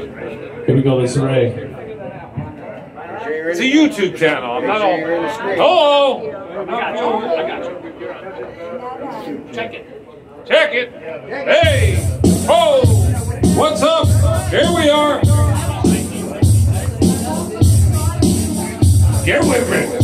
Here we go, this ray. It's a YouTube channel. I'm not all. Hello. I got you. I got you. Check it. Check it. Hey. oh, What's up? Here we are. Get with me.